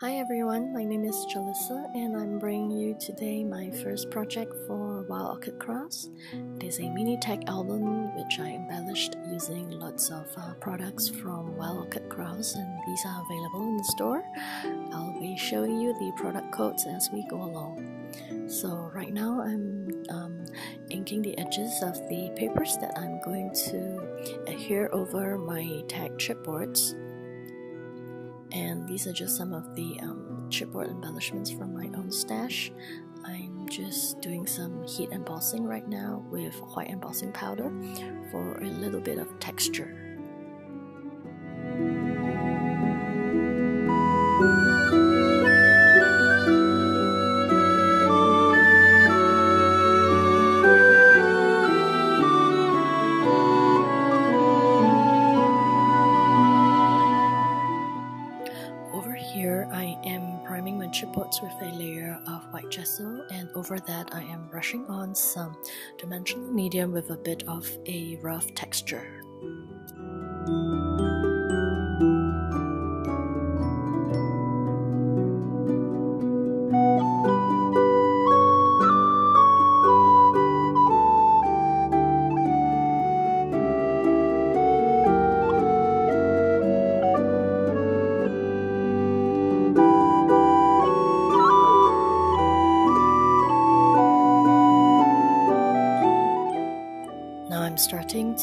Hi everyone, my name is Jelissa and I'm bringing you today my first project for Wild Orchid Crafts. It is a mini tag album which I embellished using lots of uh, products from Wild Orchid Crafts and these are available in the store. I'll be showing you the product codes as we go along. So right now I'm um, inking the edges of the papers that I'm going to adhere over my tag chipboards and these are just some of the um, chipboard embellishments from my own stash. I'm just doing some heat embossing right now with white embossing powder for a little bit of texture. Chipboards with a layer of white gesso and over that I am brushing on some dimensional medium with a bit of a rough texture.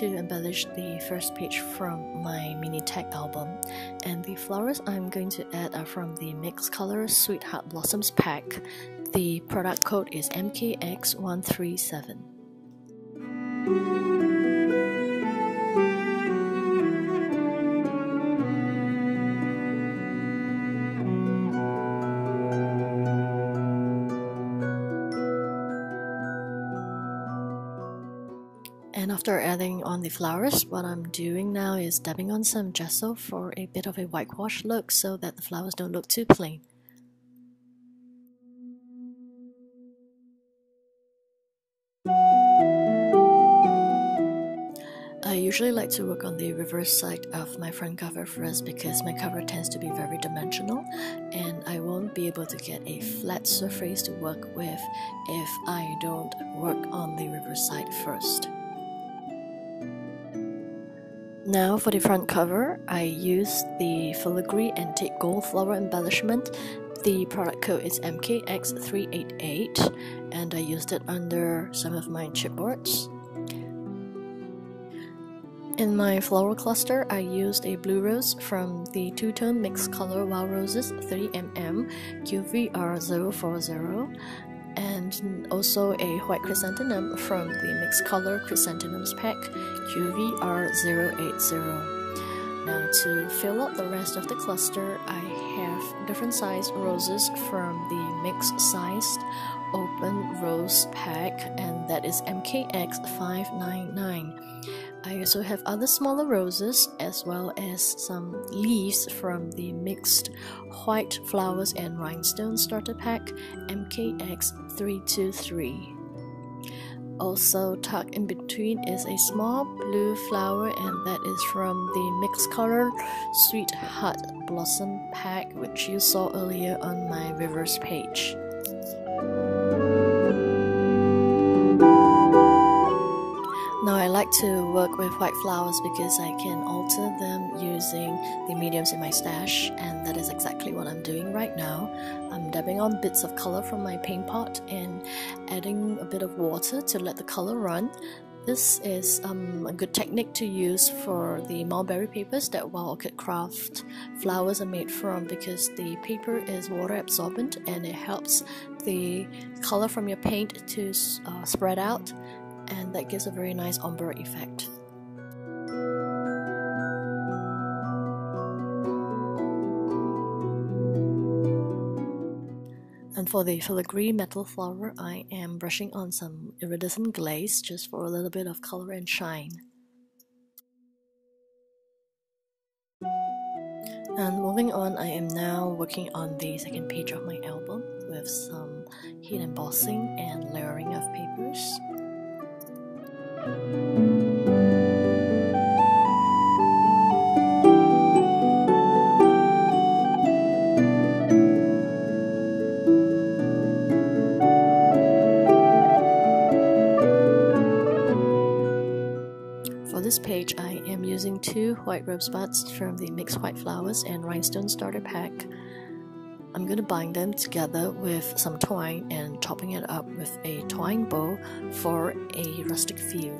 To embellish the first page from my mini tag album and the flowers I'm going to add are from the Mix Color Sweetheart Blossoms pack. The product code is MKX137. And after adding on the flowers, what I'm doing now is dabbing on some gesso for a bit of a whitewash look so that the flowers don't look too plain. I usually like to work on the reverse side of my front cover first because my cover tends to be very dimensional and I won't be able to get a flat surface to work with if I don't work on the reverse side first. Now for the front cover, I used the filigree antique gold flower embellishment. The product code is MKX388 and I used it under some of my chipboards. In my floral cluster, I used a blue rose from the two-tone mixed color Wild Roses 30mm QVR040 and also a white chrysanthemum from the mixed color chrysanthemums pack QVR080. Now to fill up the rest of the cluster, I have different sized roses from the mixed sized open rose pack and that is MKX599. I also have other smaller roses as well as some leaves from the mixed white flowers and rhinestone starter pack MKX323. Also tucked in between is a small blue flower and that is from the mixed color Sweetheart Blossom pack which you saw earlier on my reverse page. Now I like to work with white flowers because I can alter them using the mediums in my stash and that is exactly what I'm doing right now. I'm dabbing on bits of color from my paint pot and adding a bit of water to let the color run. This is um, a good technique to use for the mulberry papers that Wild Orchid Craft flowers are made from because the paper is water absorbent and it helps the color from your paint to uh, spread out and that gives a very nice ombre effect. And for the filigree metal flower, I am brushing on some iridescent glaze just for a little bit of color and shine. And moving on, I am now working on the second page of my album with some heat embossing and layering of papers. For this page, I am using two white rose buds from the Mixed White Flowers and Rhinestone Starter Pack. I'm going to bind them together with some twine and topping it up with a twine bow for a rustic feel.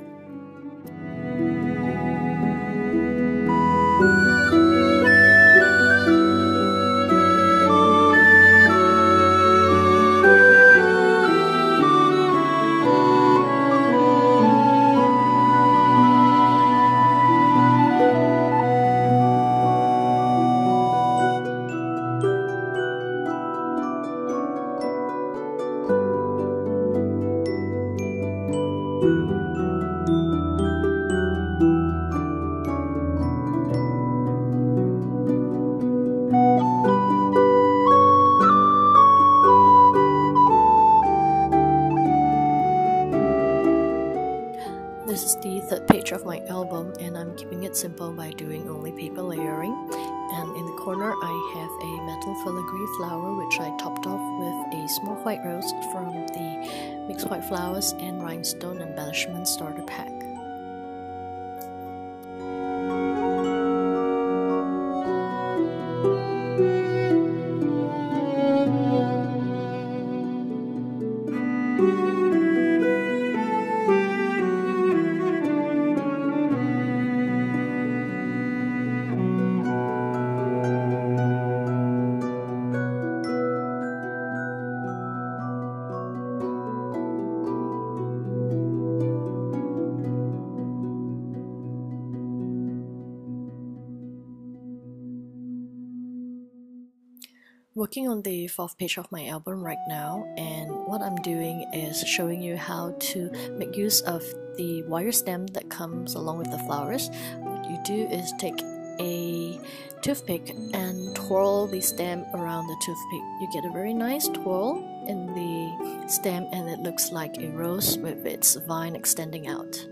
I'm keeping it simple by doing only paper layering and in the corner I have a metal filigree flower which I topped off with a small white rose from the mixed white flowers and rhinestone embellishment starter pack. Working on the fourth page of my album right now and what I'm doing is showing you how to make use of the wire stem that comes along with the flowers. What you do is take a toothpick and twirl the stem around the toothpick. You get a very nice twirl in the stem and it looks like a rose with its vine extending out.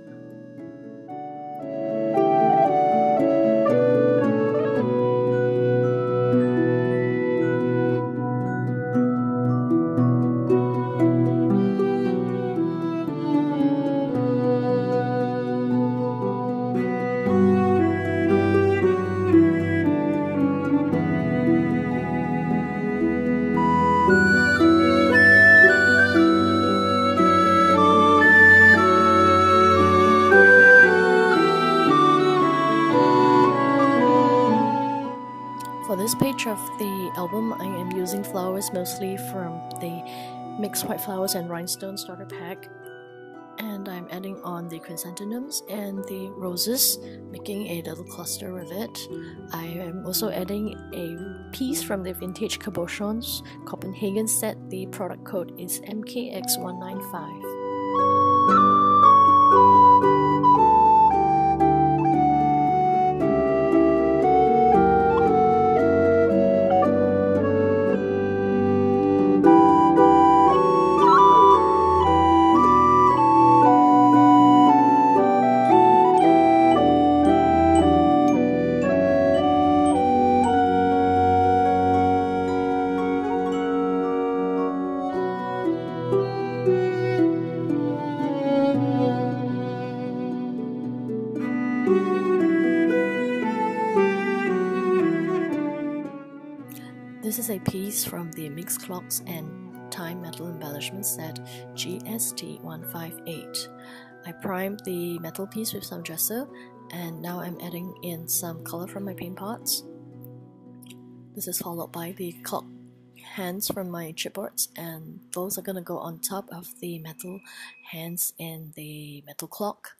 This page of the album, I am using flowers mostly from the mixed white flowers and rhinestone starter pack. And I'm adding on the chrysanthemums and the roses, making a little cluster with it. I am also adding a piece from the vintage cabochons Copenhagen set. The product code is MKX195. This is a piece from the Mixed Clocks and Time Metal Embellishment Set GST158. I primed the metal piece with some gesso and now I'm adding in some color from my paint pots. This is followed by the clock hands from my chipboards and those are gonna go on top of the metal hands in the metal clock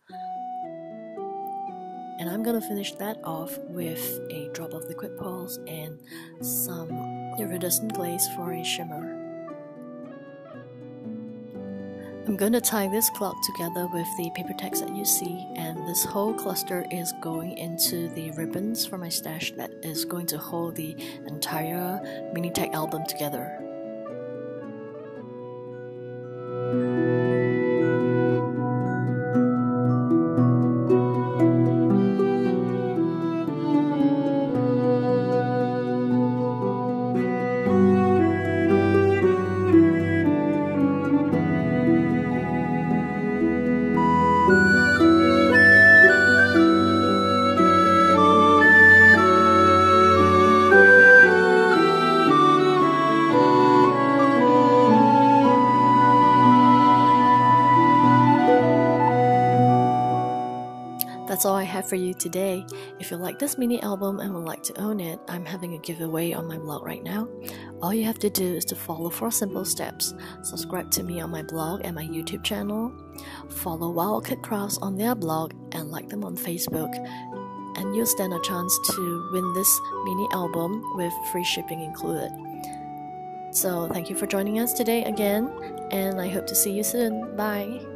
and I'm gonna finish that off with a drop of liquid pearls and some iridescent glaze for a shimmer. I'm going to tie this clock together with the paper tags that you see and this whole cluster is going into the ribbons for my stash that is going to hold the entire mini tag album together. Have for you today. If you like this mini album and would like to own it, I'm having a giveaway on my blog right now. All you have to do is to follow four simple steps. Subscribe to me on my blog and my YouTube channel. Follow Wild Orchid Crafts on their blog and like them on Facebook. And you'll stand a chance to win this mini album with free shipping included. So, thank you for joining us today again, and I hope to see you soon. Bye.